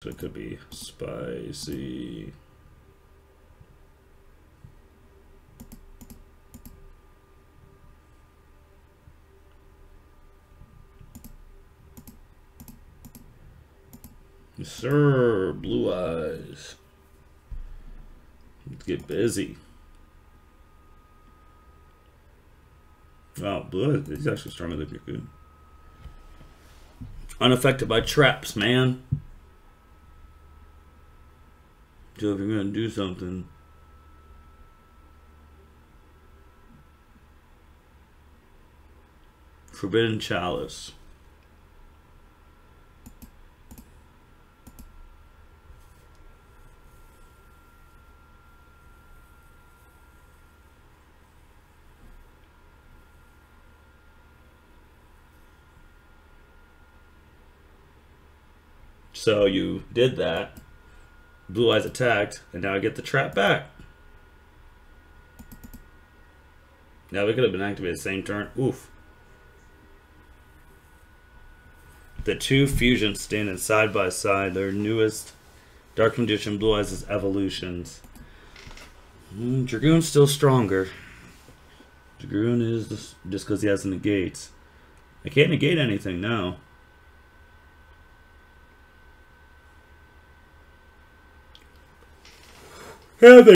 So it could be spicy. Sir. Blue eyes. Let's get busy. Wow, blue eyes is actually stronger than good. Unaffected by traps, man. So if you're gonna do something. Forbidden Chalice. So you did that. Blue Eyes attacked, and now I get the trap back. Now we could have been activated same turn. Oof. The two fusions standing side by side. Their newest Dark Magician Blue Eyes evolutions. Mm, Dragoon's still stronger. Dragoon is just because he has the negates. I can't negate anything now. Yeah, they